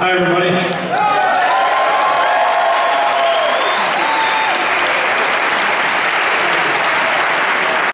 Hi, everybody.